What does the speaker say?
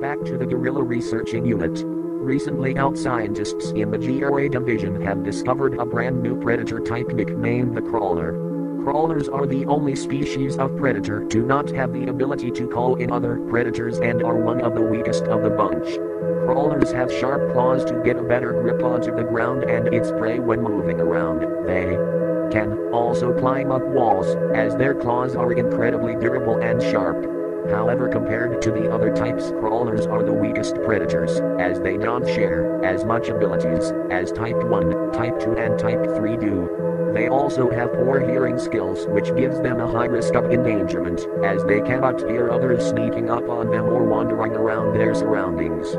Back to the Gorilla Researching Unit. Recently out scientists in the GRA division have discovered a brand new predator type nicknamed the crawler. Crawlers are the only species of predator to not have the ability to call in other predators and are one of the weakest of the bunch. Crawlers have sharp claws to get a better grip onto the ground and its prey when moving around. They can also climb up walls, as their claws are incredibly durable and sharp. However, compared to the other types, crawlers are the weakest predators, as they don't share as much abilities as Type 1, Type 2, and Type 3 do. They also have poor hearing skills, which gives them a high risk of endangerment, as they cannot hear others sneaking up on them or wandering around their surroundings.